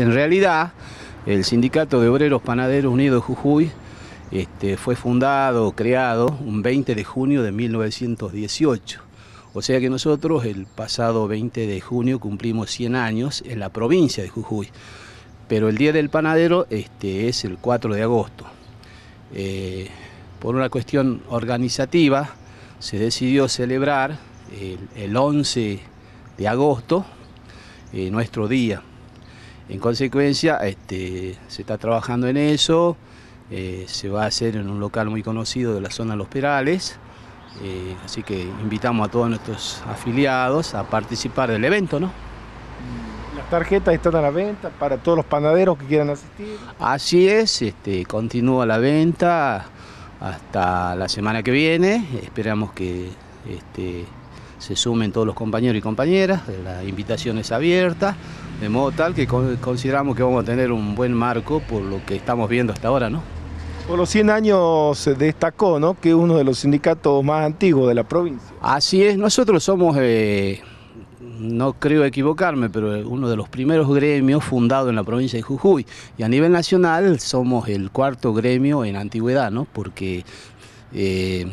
en realidad el Sindicato de Obreros Panaderos Unidos de Jujuy este, fue fundado, creado un 20 de junio de 1918. O sea que nosotros el pasado 20 de junio cumplimos 100 años en la provincia de Jujuy. Pero el Día del Panadero este, es el 4 de agosto. Eh, por una cuestión organizativa se decidió celebrar el, 11 de agosto eh, nuestro día. En consecuencia este, se está trabajando en eso, eh, se va a hacer en un local muy conocido de la zona de Los Perales, eh, así que invitamos a todos nuestros afiliados a participar del evento, ¿no? Las tarjetas están a la venta para todos los panaderos que quieran asistir. Así es, este, continúa la venta hasta la semana que viene, esperamos que este, se sumen todos los compañeros y compañeras, la invitación es abierta, de modo tal que consideramos que vamos a tener un buen marco por lo que estamos viendo hasta ahora, ¿no? Por los 100 años se destacó ¿no? que es uno de los sindicatos más antiguos de la provincia. Así es, nosotros somos, eh, no creo equivocarme, pero uno de los primeros gremios fundados en la provincia de Jujuy. Y a nivel nacional somos el cuarto gremio en antigüedad, ¿no? porque eh,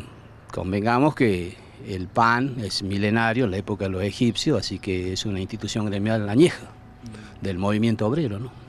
convengamos que el PAN es milenario, en la época de los egipcios, así que es una institución gremial añeja del movimiento obrero. ¿no?